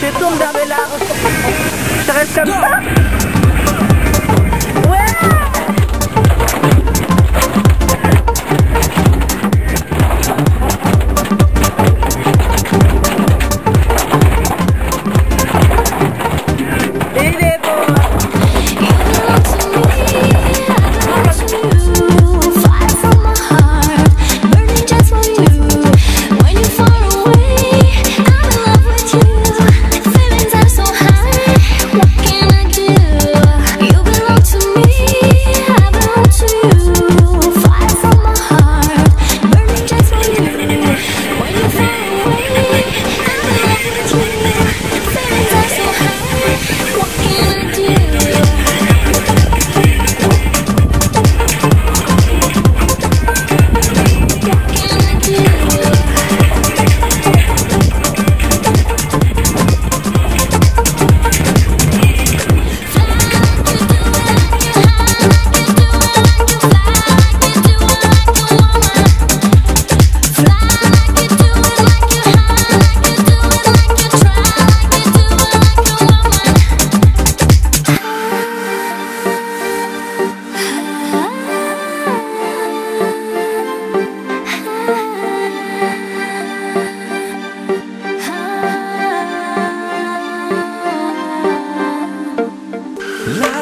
je tourne vers les je reste comme ça. La